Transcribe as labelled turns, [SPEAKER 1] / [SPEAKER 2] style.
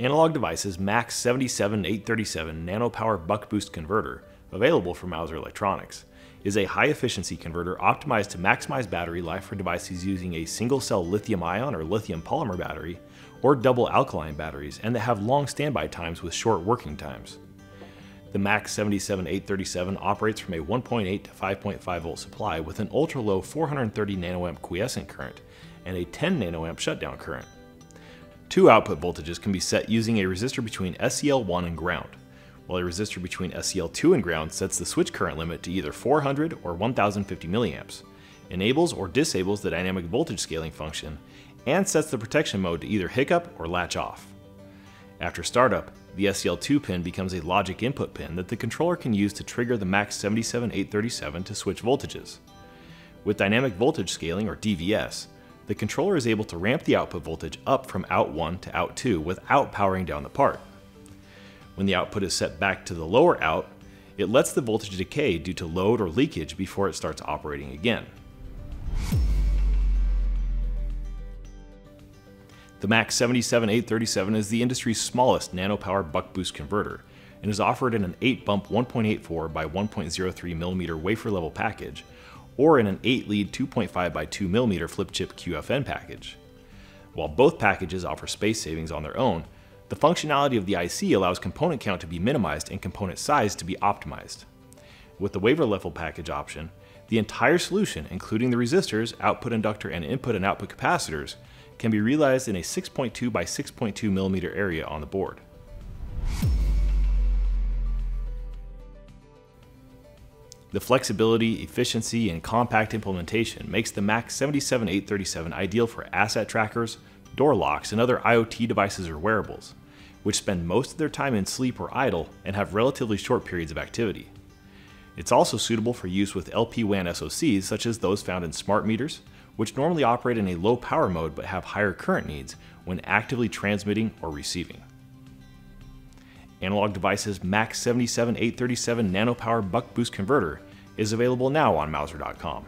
[SPEAKER 1] Analog Devices Max 77837 Nanopower Buck Boost Converter, available from Mouser Electronics, is a high efficiency converter optimized to maximize battery life for devices using a single cell lithium ion or lithium polymer battery or double alkaline batteries and that have long standby times with short working times. The MAX 77837 operates from a 1.8 to 5.5 volt supply with an ultra low 430 nanoamp quiescent current and a 10 nanoamp shutdown current. Two output voltages can be set using a resistor between SEL1 and ground, while a resistor between SEL2 and ground sets the switch current limit to either 400 or 1050 milliamps, enables or disables the dynamic voltage scaling function, and sets the protection mode to either hiccup or latch off. After startup, the SEL2 pin becomes a logic input pin that the controller can use to trigger the MAX 77837 to switch voltages. With dynamic voltage scaling, or DVS, the controller is able to ramp the output voltage up from out 1 to out 2 without powering down the part. When the output is set back to the lower out, it lets the voltage decay due to load or leakage before it starts operating again. The MAX 77837 is the industry's smallest nanopower buck boost converter and is offered in an 8 bump 1.84 by 1.03mm wafer level package or in an 8 lead 2.5 by 2mm flip chip QFN package. While both packages offer space savings on their own, the functionality of the IC allows component count to be minimized and component size to be optimized. With the wafer level package option, the entire solution, including the resistors, output inductor, and input and output capacitors, can be realized in a 6.2 by 6.2 millimeter area on the board. The flexibility, efficiency, and compact implementation makes the MAX 77837 ideal for asset trackers, door locks, and other IoT devices or wearables, which spend most of their time in sleep or idle and have relatively short periods of activity. It's also suitable for use with LPWAN SoCs such as those found in smart meters, which normally operate in a low power mode but have higher current needs when actively transmitting or receiving. Analog Devices MAX 77837 Nanopower Buck Boost Converter is available now on Mouser.com.